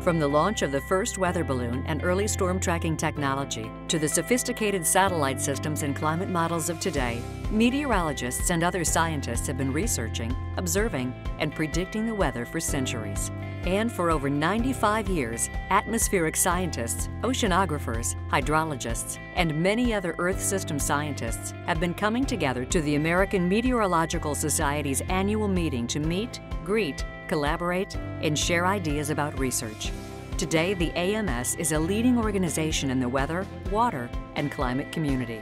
From the launch of the first weather balloon and early storm tracking technology to the sophisticated satellite systems and climate models of today, meteorologists and other scientists have been researching, observing, and predicting the weather for centuries. And for over 95 years, atmospheric scientists, oceanographers, hydrologists, and many other Earth system scientists have been coming together to the American Meteorological Society's annual meeting to meet, greet, collaborate, and share ideas about research. Today, the AMS is a leading organization in the weather, water, and climate community.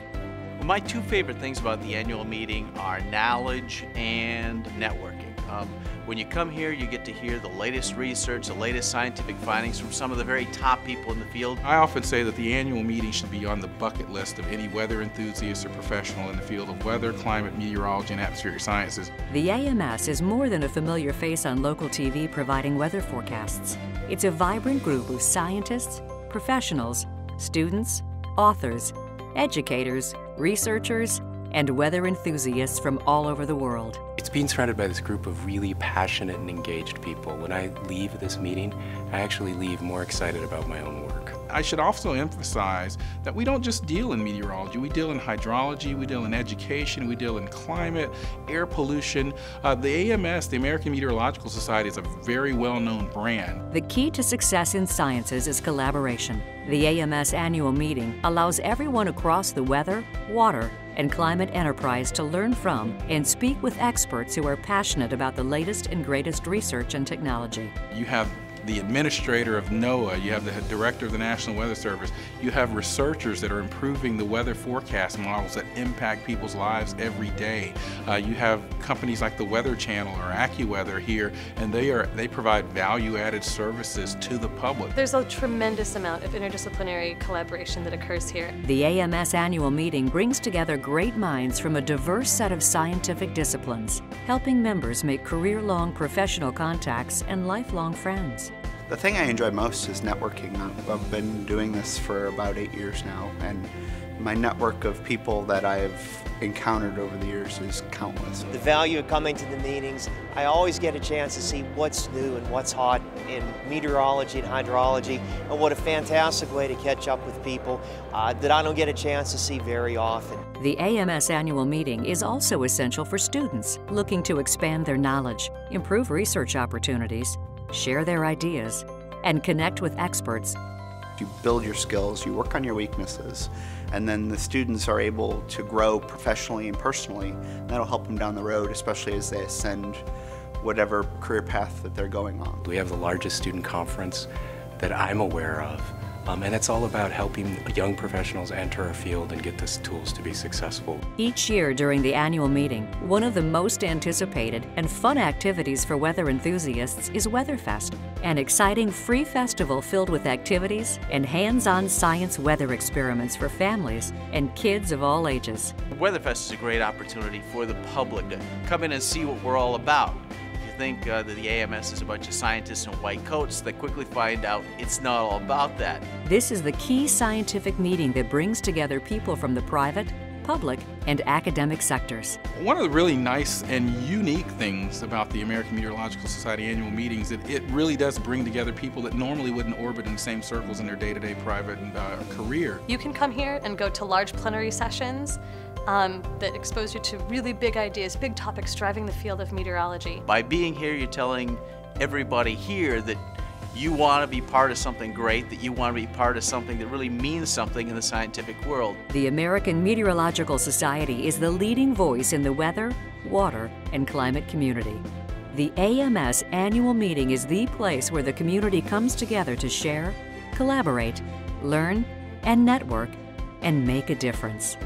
My two favorite things about the annual meeting are knowledge and networking. Um, when you come here, you get to hear the latest research, the latest scientific findings from some of the very top people in the field. I often say that the annual meeting should be on the bucket list of any weather enthusiast or professional in the field of weather, climate, meteorology, and atmospheric sciences. The AMS is more than a familiar face on local TV providing weather forecasts. It's a vibrant group of scientists, professionals, students, authors, educators, researchers, and weather enthusiasts from all over the world. It's being surrounded by this group of really passionate and engaged people. When I leave this meeting, I actually leave more excited about my own work. I should also emphasize that we don't just deal in meteorology. We deal in hydrology, we deal in education, we deal in climate, air pollution. Uh, the AMS, the American Meteorological Society, is a very well-known brand. The key to success in sciences is collaboration. The AMS annual meeting allows everyone across the weather, water, and climate enterprise to learn from and speak with experts who are passionate about the latest and greatest research and technology. You have the administrator of NOAA, you have the director of the National Weather Service, you have researchers that are improving the weather forecast models that impact people's lives every day. Uh, you have companies like the Weather Channel or AccuWeather here, and they are they provide value-added services to the public. There's a tremendous amount of interdisciplinary collaboration that occurs here. The AMS annual meeting brings together great minds from a diverse set of scientific disciplines, helping members make career-long professional contacts and lifelong friends. The thing I enjoy most is networking. I've been doing this for about eight years now, and my network of people that I've encountered over the years is countless. The value of coming to the meetings, I always get a chance to see what's new and what's hot in meteorology and hydrology, and what a fantastic way to catch up with people uh, that I don't get a chance to see very often. The AMS annual meeting is also essential for students looking to expand their knowledge, improve research opportunities, share their ideas, and connect with experts. You build your skills, you work on your weaknesses, and then the students are able to grow professionally and personally. That'll help them down the road, especially as they ascend whatever career path that they're going on. We have the largest student conference that I'm aware of um, and it's all about helping young professionals enter our field and get the tools to be successful. Each year during the annual meeting, one of the most anticipated and fun activities for weather enthusiasts is Weatherfest, an exciting free festival filled with activities and hands-on science weather experiments for families and kids of all ages. Weatherfest is a great opportunity for the public to come in and see what we're all about think uh, that the AMS is a bunch of scientists in white coats that quickly find out it's not all about that. This is the key scientific meeting that brings together people from the private, public, and academic sectors. One of the really nice and unique things about the American Meteorological Society annual meetings is it really does bring together people that normally wouldn't orbit in the same circles in their day-to-day -day private uh, career. You can come here and go to large plenary sessions um, that expose you to really big ideas, big topics driving the field of meteorology. By being here, you're telling everybody here that you want to be part of something great, that you want to be part of something that really means something in the scientific world. The American Meteorological Society is the leading voice in the weather, water, and climate community. The AMS annual meeting is the place where the community comes together to share, collaborate, learn, and network, and make a difference.